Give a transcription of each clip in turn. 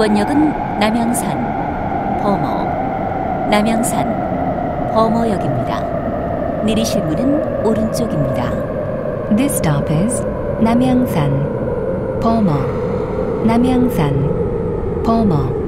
2번 역은 남양산, 범어, 남양산, 범어역입니다. 내리실 문은 오른쪽입니다. This stop is 남양산, 범어, 남양산, 범어.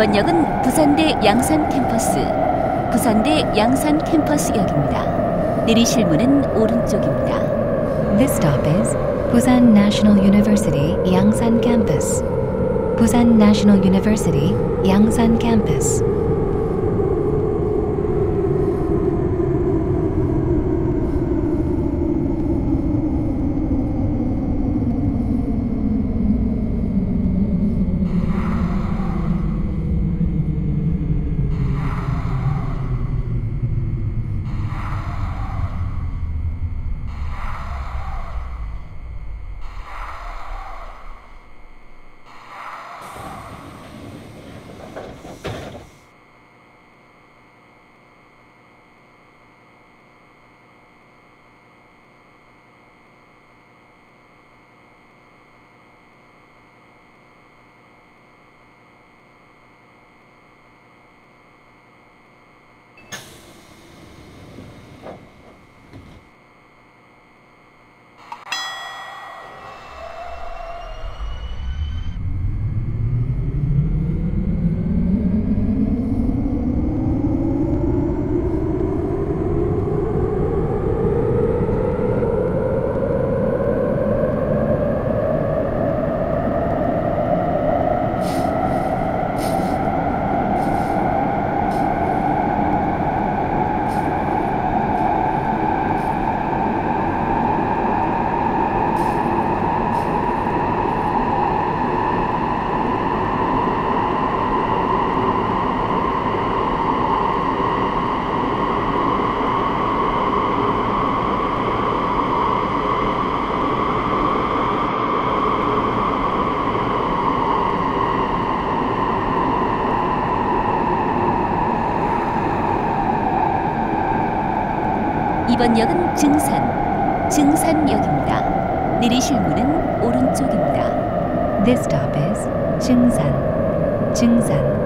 1번역은 부산대 양산 캠퍼스, 부산대 양산 캠퍼스역입니다. 내리실 문은 오른쪽입니다. This stop is Busan National University Yangsan Campus. Busan National University Yangsan Campus. 이번 역은 증산, 증산역입니다. 내리실 문은 오른쪽입니다. This stop is Jingsan. Jingsan.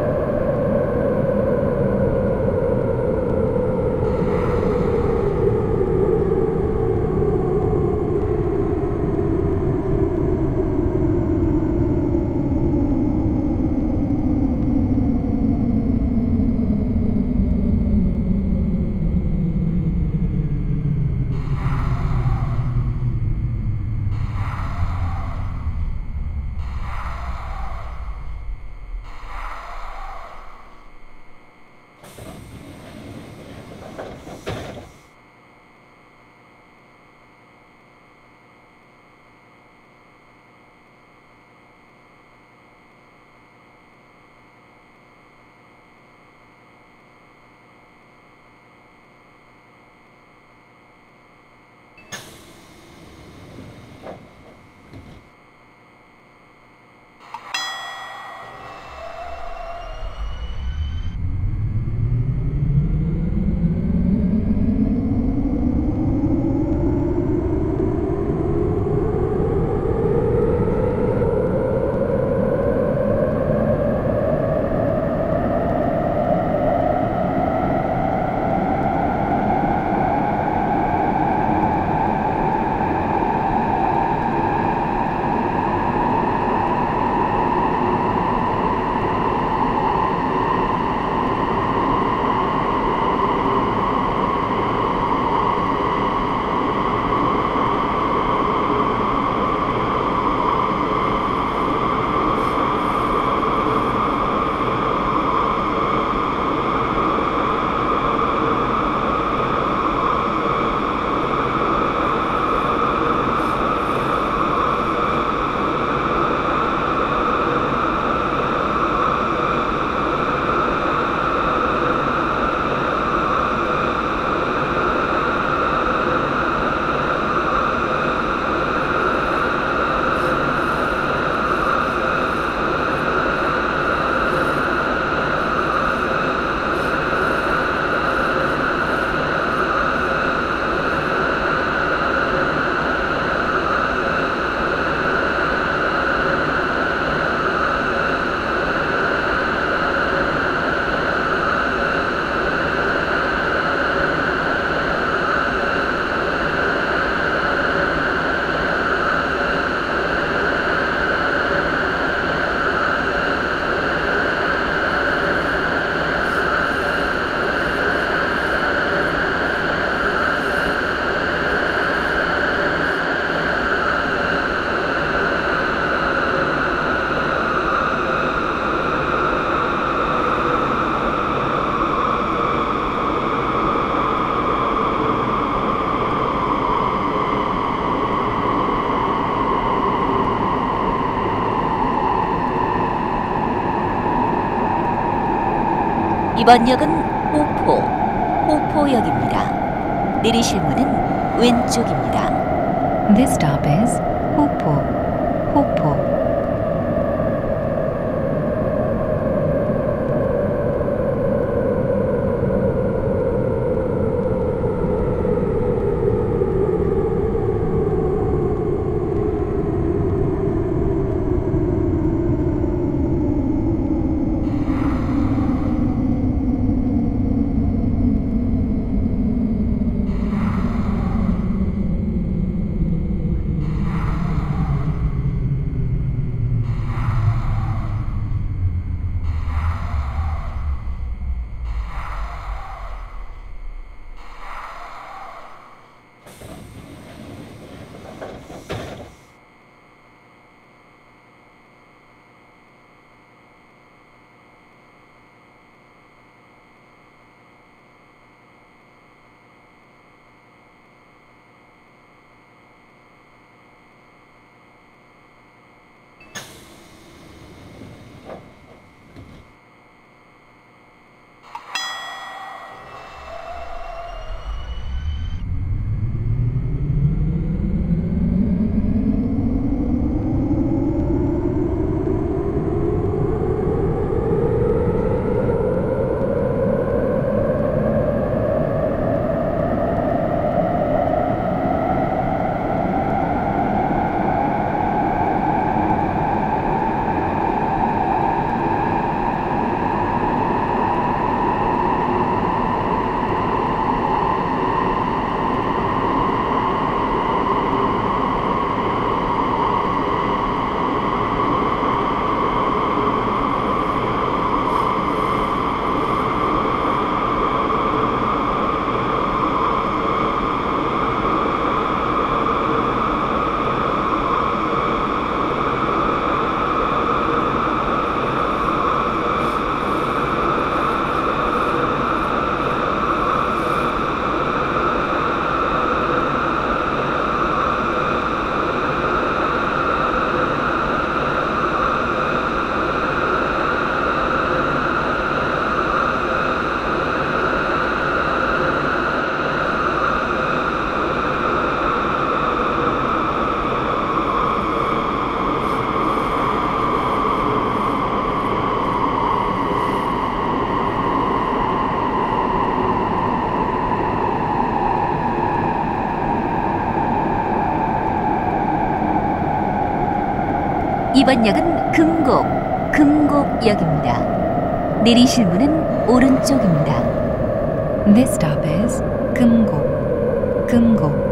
이번 역은 호포, 호포역입니다. 내리실 문은 왼쪽입니다. This stop is 이번 역은 금곡, 금곡역입니다. 내리실 문은 오른쪽입니다. This stop is Kumgo, Kumgo.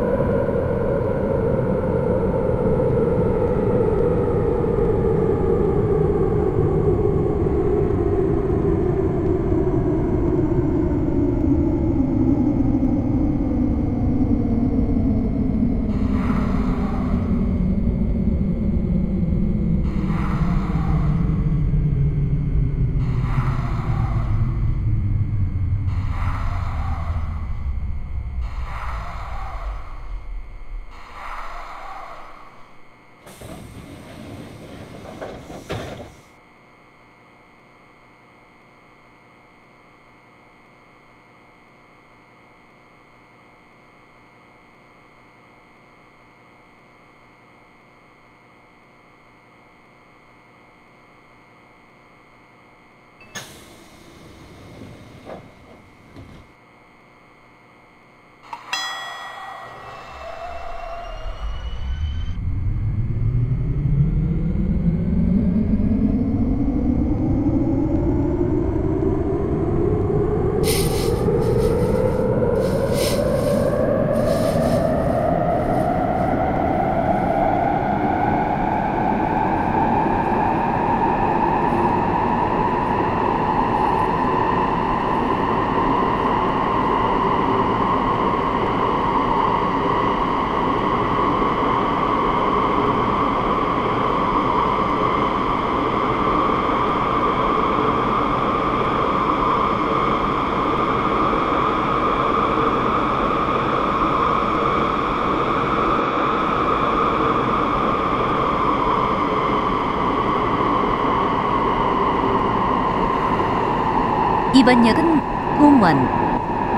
이번 역은 봉원,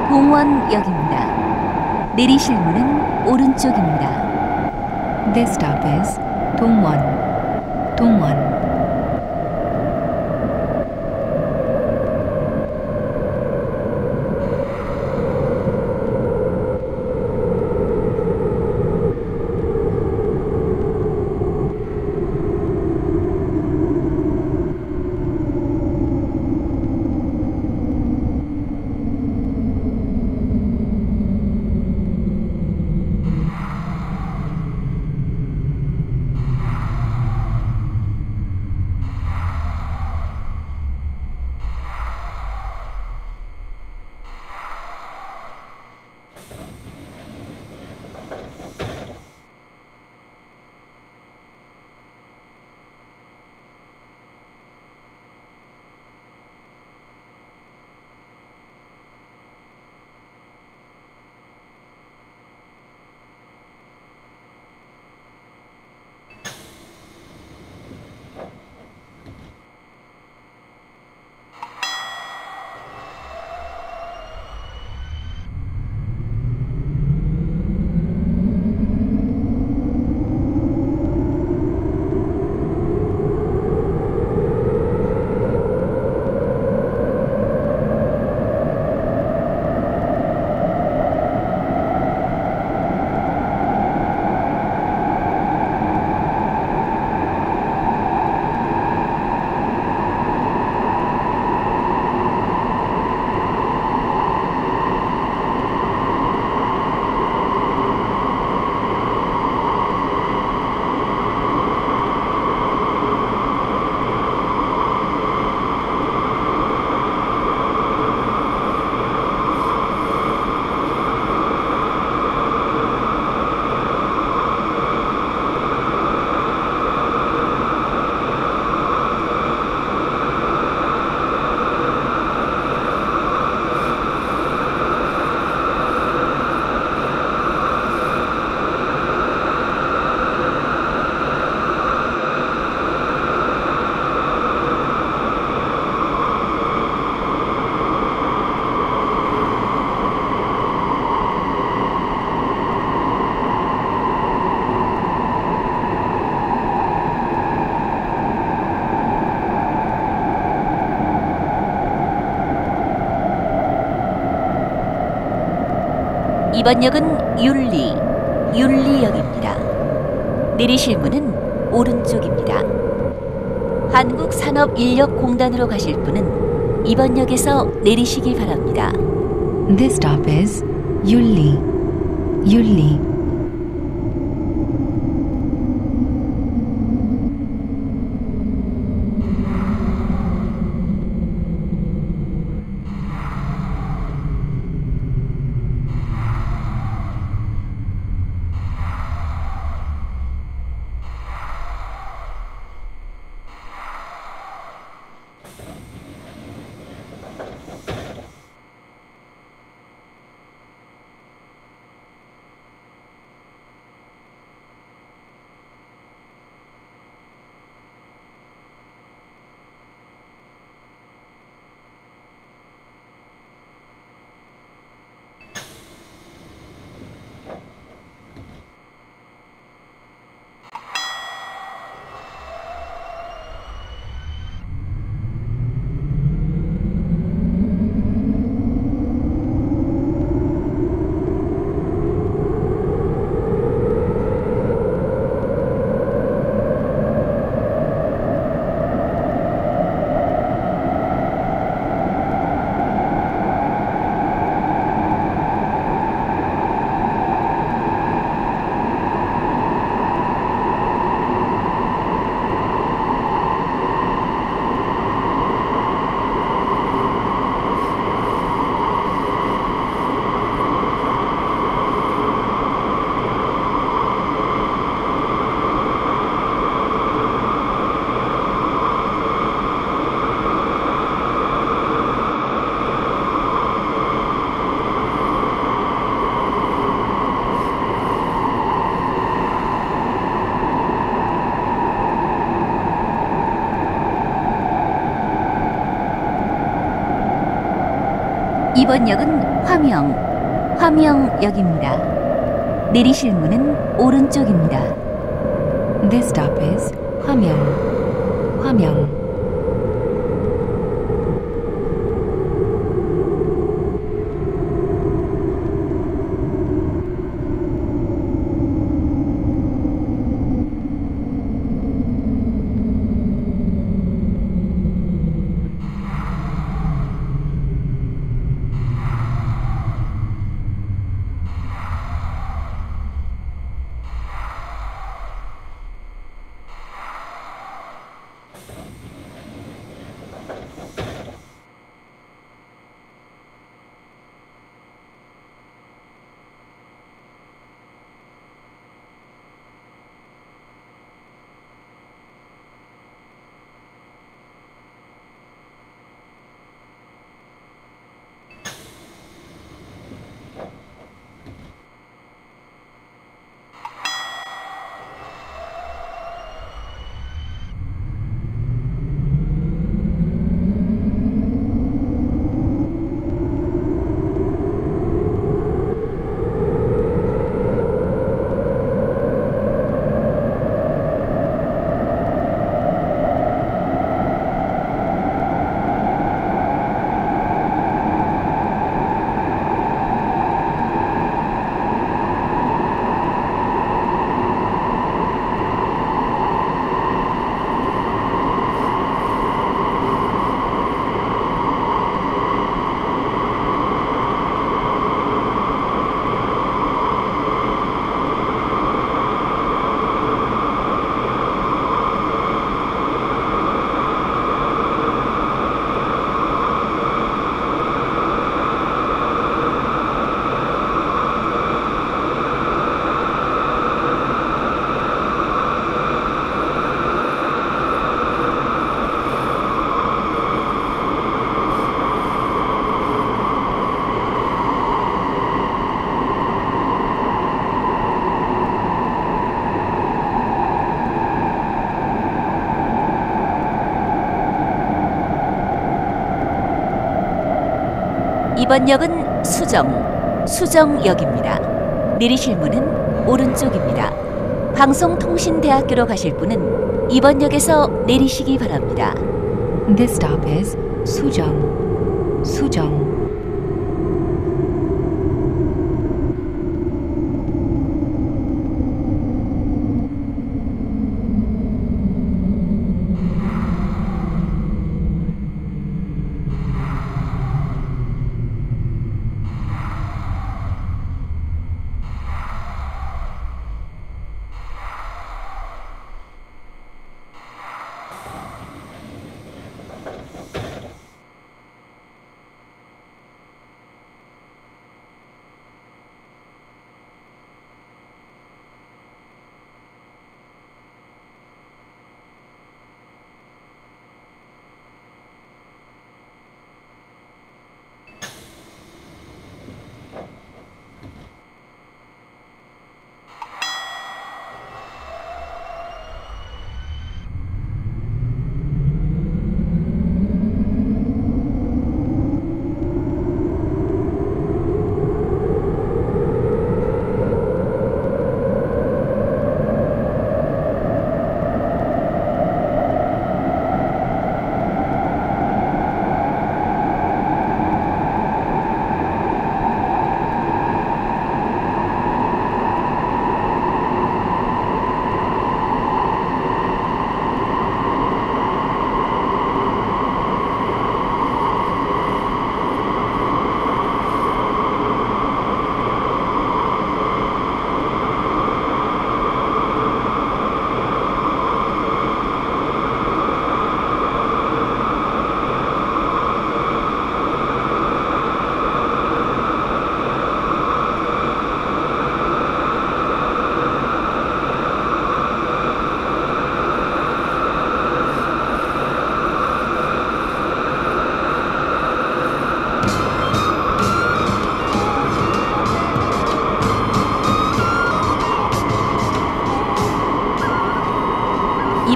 봉원역입니다. 내리실 문은 오른쪽입니다. This stop is Dongwon. Dongwon. 이번 역은 율리, 율리역입니다. 내리실 문은 오른쪽입니다. 한국산업인력공단으로 가실 분은 이번 역에서 내리시기 바랍니다. This stop is 율리, 율리. 2번 역은 화명, 화명역입니다. 내리실 문은 오른쪽입니다. This stop is 화명, 화명. 이번 역은 수정, 수정역입니다. 내리실 문은 오른쪽입니다. 방송통신대학교로 가실 분은 이번 역에서 내리시기 바랍니다. This stop is Sujong. Sujong.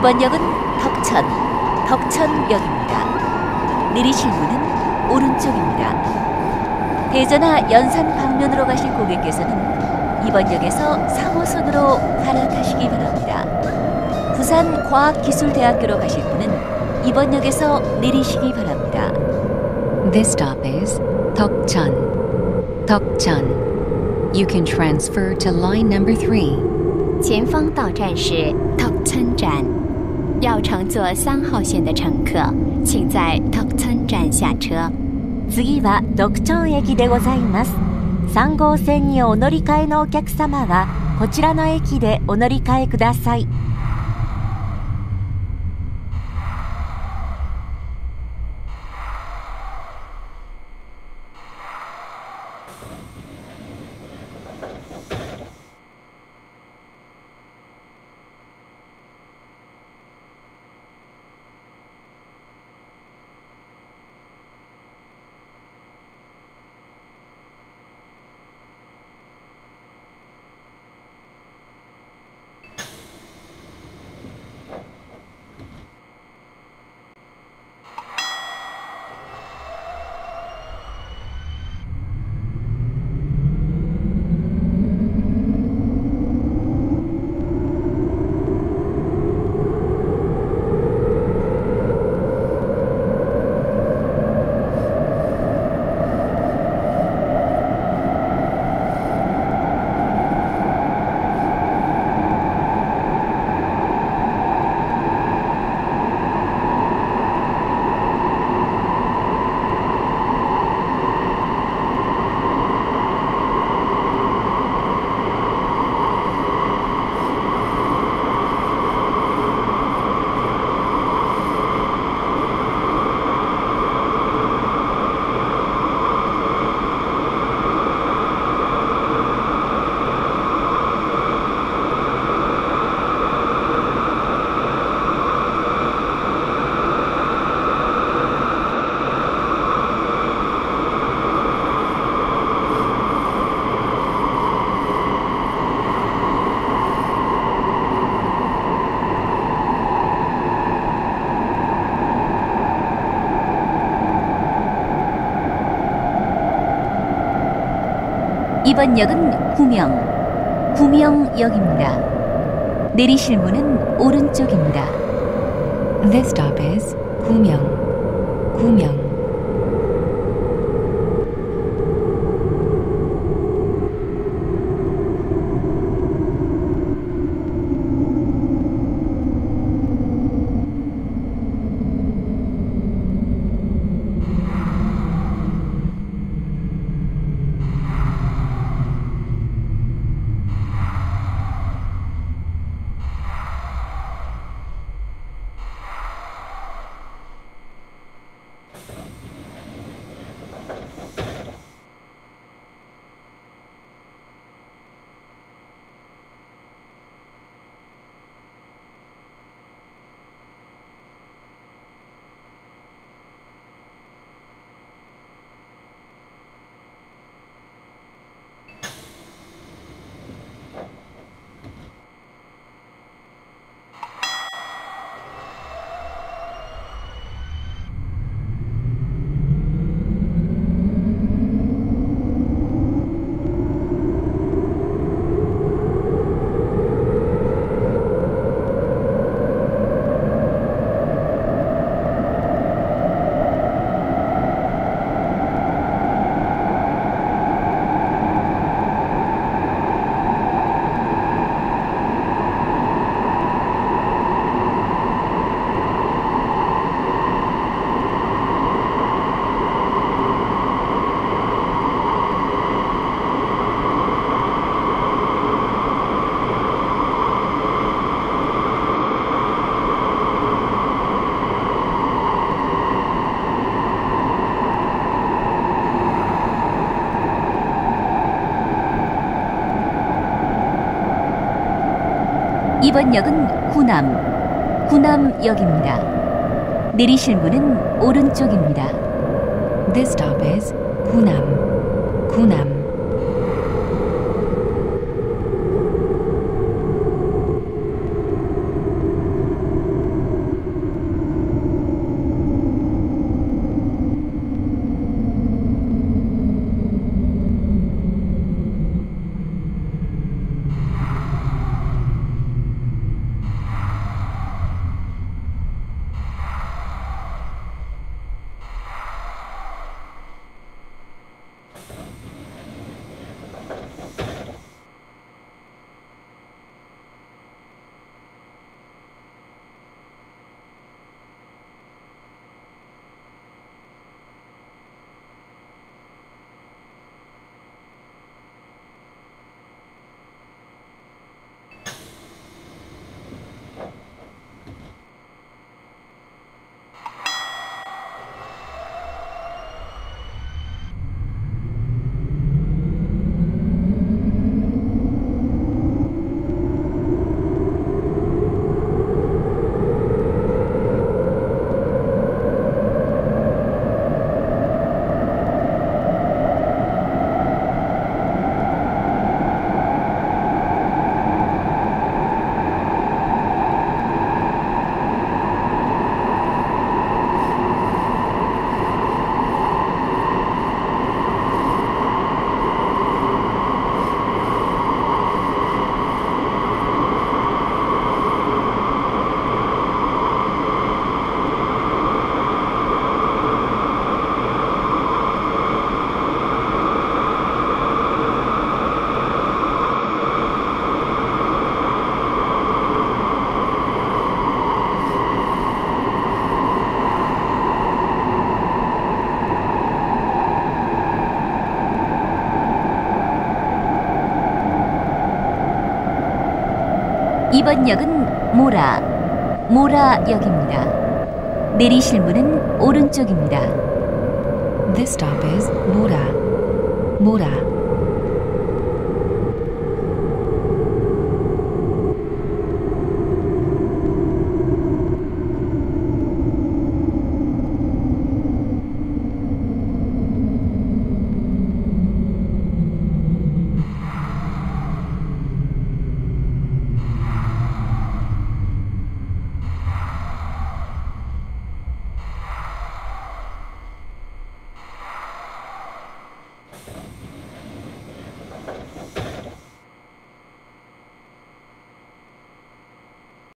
이번 역은 덕천, 덕천역입니다. 내리실 문은 오른쪽입니다. 대전화 연산 방면으로 가실 고객께서는 이번 역에서 3호선으로 갈아타시기 바랍니다. 부산 과학기술대학교로 가실 분은 이번 역에서 내리시기 바랍니다. This stop is Tokchon. Tokchon. You can transfer to line number 3. 前方到站是 Tokchon 站， 要乘坐三号線的乘客，请在徳村站下车。次は徳町駅でございます3号線にお乗り換えのお客様はこちらの駅でお乗り換えください 이번 역은 구명, 구명역입니다. 내리실 문은 오른쪽입니다. This stop is Gumyeong. Gumyeong. 이번 역은 구남, 구남역입니다. 내리실 문은 오른쪽입니다. This stop is 구남, 구남. 1번 역은 모라, 모라역입니다. 내리실 문은 오른쪽입니다. This stop is 모라, 모라.